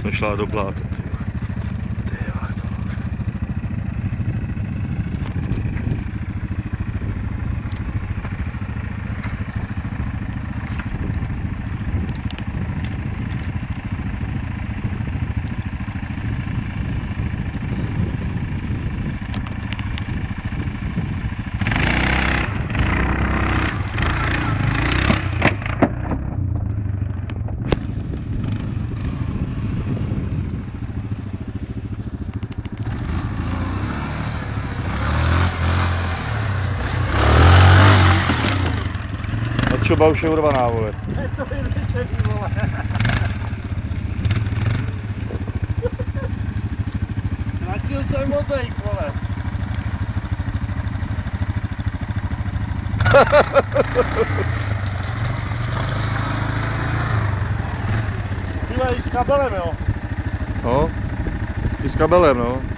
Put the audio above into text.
jsme šla do. Čuba už je urvaná, vole. To je vyčený, vole. Ztratil jsem mozaik, vole. Ty vole, i s kabelem, jo. No. I s kabelem. No.